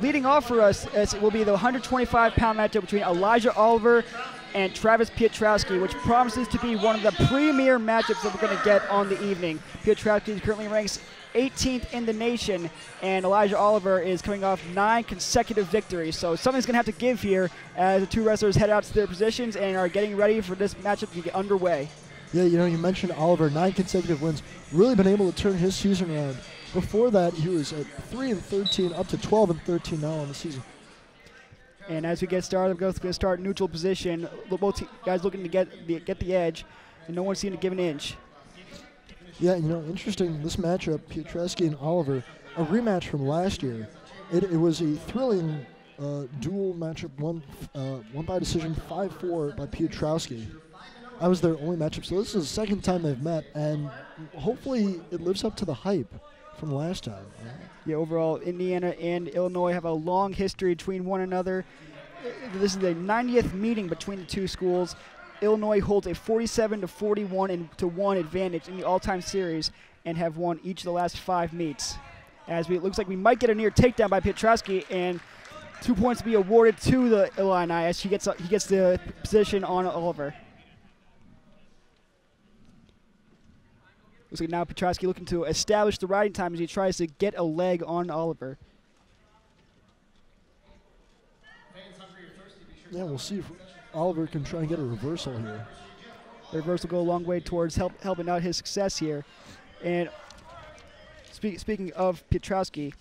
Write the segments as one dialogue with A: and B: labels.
A: leading off for us will be the 125 pound matchup between Elijah Oliver and Travis Piotrowski, which promises to be one of the premier matchups that we're going to get on the evening. Piotrowski currently ranks 18th in the nation, and Elijah Oliver is coming off nine consecutive victories. So something's going to have to give here as the two wrestlers head out to their positions and are getting ready for this matchup to get underway.
B: Yeah, you know, you mentioned Oliver, nine consecutive wins, really been able to turn his season around. Before that, he was at 3 and 13, up to 12 and 13 now on the season.
A: And as we get started, we're going to start neutral position. Both guys looking to get the, get the edge, and no one seeing to give an inch.
B: Yeah, you know, interesting. This matchup, Piotrowski and Oliver, a rematch from last year. It, it was a thrilling uh, dual matchup, one uh, one by decision, 5-4 by Piotrowski. I was their only matchup, so this is the second time they've met, and hopefully it lives up to the hype from last time.
A: Yeah, overall, Indiana and Illinois have a long history between one another. This is the 90th meeting between the two schools. Illinois holds a 47 to 41 and to one advantage in the all-time series and have won each of the last five meets. As we, it looks like we might get a near takedown by Piotrowski and two points to be awarded to the Illini as he gets he gets the position on Oliver. Looks like now Piotrowski looking to establish the riding time as he tries to get a leg on Oliver.
B: Yeah, we'll see if Oliver can try and get a reversal here.
A: The reversal go a long way towards help, helping out his success here. And speak, speaking of Piotrowski,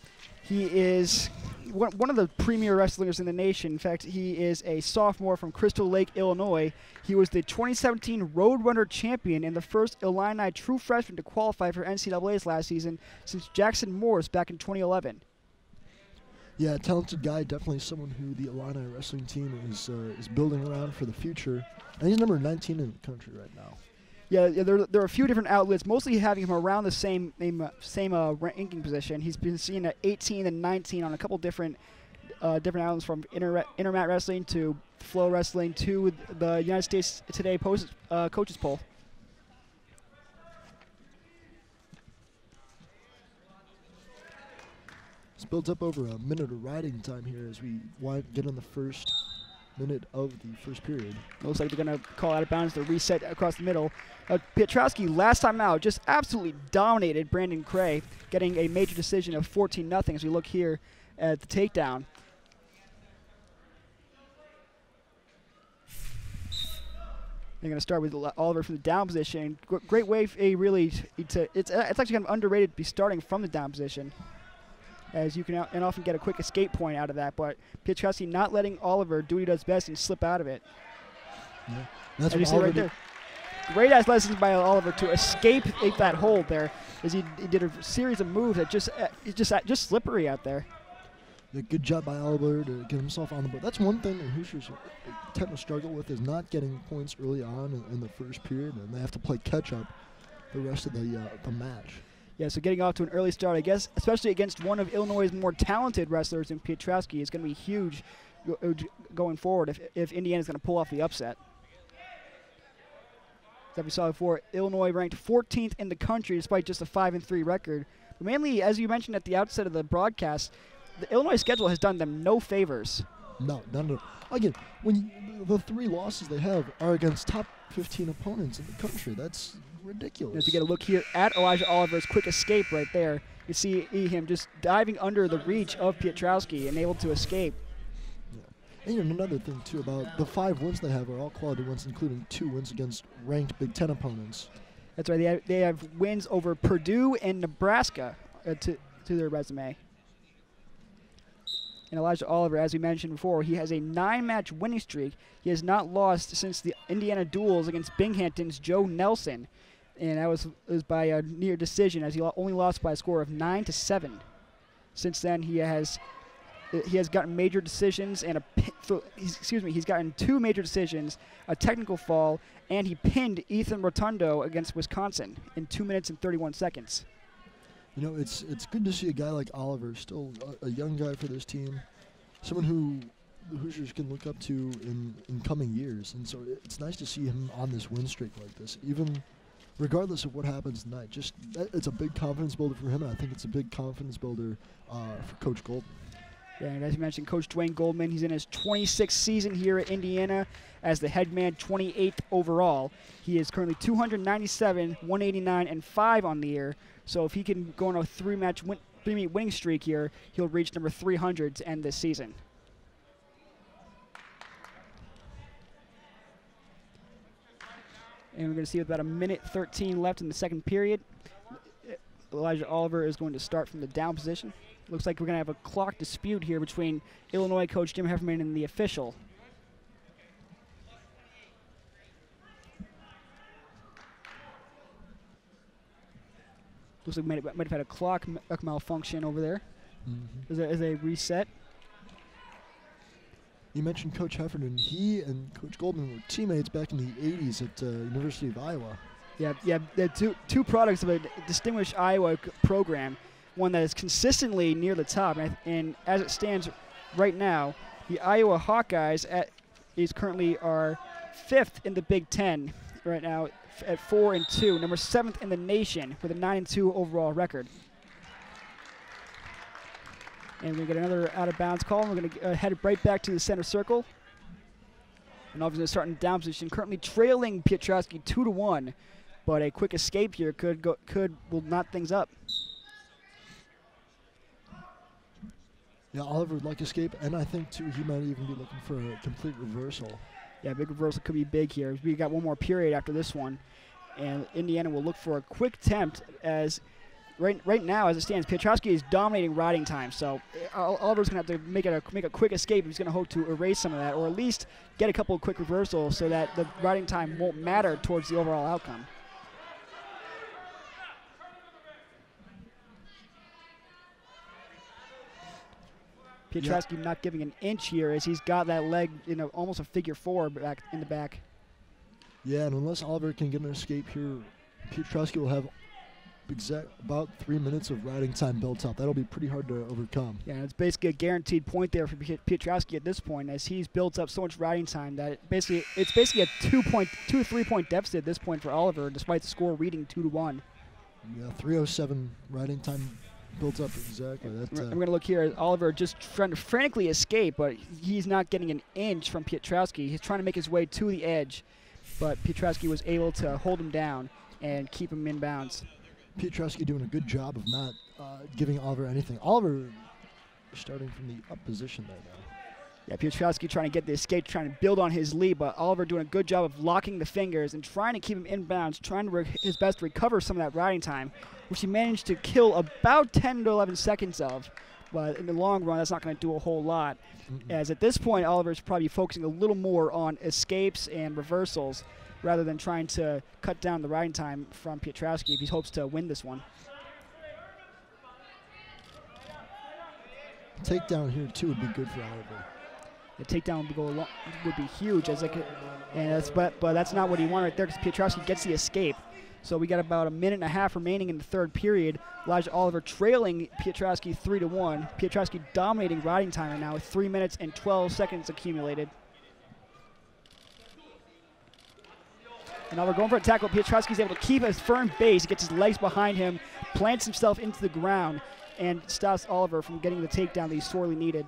A: he is one, of the premier wrestlers in the nation. In fact, he is a sophomore from Crystal Lake, Illinois. He was the 2017 Roadrunner champion and the first Illini true freshman to qualify for NCAA's last season since Jackson Morris back in 2011.
B: Yeah, talented guy, definitely someone who the Illini wrestling team is uh, is building around for the future. And he's number 19 in the country right now.
A: Yeah, yeah there, there are a few different outlets, mostly having him around the same same, same uh, ranking position. He's been seen at 18 and 19 on a couple different uh, different outlets, from inter intermat wrestling to FloWrestling to the United States Today post, uh, coaches poll.
B: It's built up over a minute of riding time here as we get on the first minute of the first period.
A: Looks like they're going to call out of bounds the reset across the middle. Uh, Piotrowski, last time out, just absolutely dominated Brandon Cray, getting a major decision of 14 0 as we look here at the takedown. They're going to start with Oliver from the down position. Great way, a really, it's, a, it's, it's actually kind of underrated to be starting from the down position as you can and often get a quick escape point out of that. But Piotrowski not letting Oliver do what he does best and slip out of it.
B: Yeah. That's
A: what Oliver right there. Great ass lessons by Oliver to escape that hold there, as he, he, did a series of moves that just uh, just uh, just slippery out there.
B: Yeah, good job by Oliver to get himself on the board. That's one thing that Hoosiers tend to struggle with is not getting points early on in, in the first period, and they have to play catch up the rest of the uh, the match.
A: Yeah, so getting off to an early start, I guess, especially against one of Illinois' more talented wrestlers in Piotrowski, is going to be huge uh, going forward if, if Indiana's going to pull off the upset. As we saw before, Illinois ranked 14th in the country despite just a 5 and 3 record. But mainly, as you mentioned at the outset of the broadcast, the Illinois schedule has done them no favors.
B: No, none at all. Again, when you, the three losses they have are against top 15 opponents in the country, that's ridiculous.
A: As you get a look here at Elijah Oliver's quick escape right there, you see him just diving under the reach of Piotrowski and able to escape.
B: Yeah. And another thing, too, about the five wins they have are all quality wins, including two wins against ranked Big Ten opponents.
A: That's right. They have, they have wins over Purdue and Nebraska uh, to, to their resume. And Elijah Oliver, as we mentioned before, he has a nine-match winning streak. He has not lost since the Indiana duels against Binghamton's Joe Nelson and that was, was by a near decision as he only lost by a score of nine to seven. Since then, he has uh, he has gotten major decisions and a excuse me, he's gotten two major decisions, a technical fall, and he pinned Ethan Rotundo against Wisconsin in two minutes and 31 seconds.
B: You know, it's it's good to see a guy like Oliver, still a, a young guy for this team, someone who the Hoosiers can look up to in, in coming years. And so it's nice to see him on this win streak like this, even regardless of what happens tonight, just it's a big confidence builder for him, and I think it's a big confidence builder uh, for Coach Golden.
A: Yeah, and as you mentioned, Coach Duane Goldman, he's in his 26th season here at Indiana as the head man, 28th overall. He is currently 297, 189, and 5 on the year. So if he can go on a three-match win- three-meet winning streak here, he'll reach number 300 to end this season. And we're going to see with about a minute 13 left in the second period. Elijah Oliver is going to start from the down position. Looks like we're going to have a clock dispute here between Illinois coach Jim Heffernan and the official. Looks like we might have, might have had a clock malfunction over there.
B: Mm-hmm.
A: Is, a, is a reset?
B: You mentioned Coach Heffernan. He and Coach Goldman were teammates back in the 80s at uh, University of Iowa.
A: Yeah, yeah. They're two, two products of a distinguished Iowa program, one that is consistently near the top. And, and as it stands right now, the Iowa Hawkeyes at, is currently our fifth in the Big Ten right now at four and two, number seventh in the nation with a nine and two overall record. And we get another out of bounds call. And we're going to uh, head right back to the center circle. And obviously start in down position, currently trailing Piotrowski two to one, but a quick escape here could go could will knot things up.
B: Yeah, Oliver would like escape, and I think too he might even be looking for a complete reversal.
A: Yeah, big reversal could be big here. We got one more period after this one, and Indiana will look for a quick attempt as right right now as it stands, Piotrowski is dominating riding time. So uh, Oliver's gonna have to make it a make a quick escape. He's gonna hope to erase some of that, or at least get a couple of quick reversals so that the riding time won't matter towards the overall outcome. Piotrowski not giving an inch here as he's got that leg in a, almost a figure four back in the back.
B: Yeah, and unless Oliver can get an escape here, Piotrowski will have exact about three minutes of riding time built up. That'll be pretty hard to overcome.
A: Yeah, it's basically a guaranteed point there for Piotrowski at this point, as he's built up so much riding time that it basically it's basically a two point, two three point deficit at this point for Oliver, despite the score reading two to one.
B: Yeah, 307 riding time built up exactly. That's
A: We're,
B: uh,
A: we're gonna look here. at Oliver just trying to frantically escape, but he's not getting an inch from Piotrowski. He's trying to make his way to the edge, but Piotrowski was able to hold him down and keep him in bounds.
B: Piotrowski doing a good job of not uh, giving Oliver anything. Oliver starting from the up position there now.
A: Yeah, Piotrowski trying to get the escape, trying to build on his lead, but Oliver doing a good job of locking the fingers and trying to keep him in bounds, trying to his best to recover some of that riding time, which he managed to kill about 10 to 11 seconds of. But in the long run, that's not going to do a whole lot.
B: Mm-mm.
A: As at this point, Oliver's probably focusing a little more on escapes and reversals rather than trying to cut down the riding time from Piotrowski if he hopes to win this one.
B: Takedown here too would be good for Oliver.
A: The takedown would go along, would be huge as it could, and that's but but that's not what he wanted right there because Piotrowski gets the escape. So we got about a minute and a half remaining in the third period. Elijah Oliver trailing Piotrowski three to one. Piotrowski dominating riding time right now with three minutes and 12 seconds accumulated. And now we're going for a tackle. Piotrowski's able to keep a firm base. He gets his legs behind him, plants himself into the ground, and stops Oliver from getting the takedown that he sorely needed.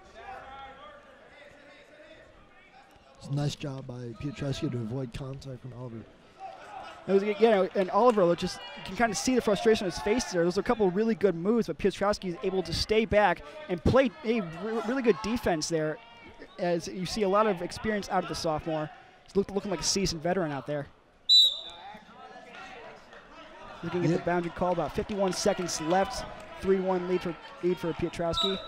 B: It's a nice job by Piotrowski to avoid contact from Oliver.
A: It was, you know, and Oliver just you can kind of see the frustration on his face there. Those are a couple of really good moves, but Piotrowski is able to stay back and play a re- really good defense there. As you see a lot of experience out of the sophomore, he's look, looking like a seasoned veteran out there. Looking at
B: Yeah.
A: the boundary call, about 51 seconds left. 3-1 lead for lead for Piotrowski.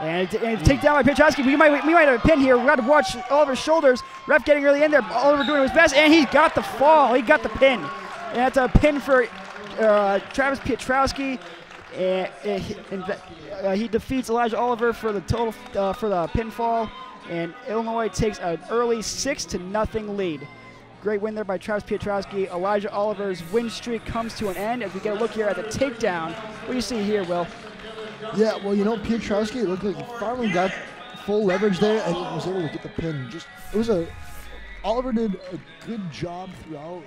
A: And, and take down by Piotrowski. We might we might have a pin here. We got to watch Oliver's shoulders. Ref getting really in there. Oliver doing his best, and he got the fall. He got the pin. And that's a pin for uh, Travis Piotrowski. And, and he- uh, he defeats Elijah Oliver for the total uh, for the pinfall. And Illinois takes an early six to nothing lead. Great win there by Travis Piotrowski. Elijah Oliver's win streak comes to an end as we get a look here at the takedown. What do you see here, Will?
B: Yeah, well, you know, Piotrowski looked like he finally got full leverage there and was able to get the pin. Just it was a Oliver did a good job throughout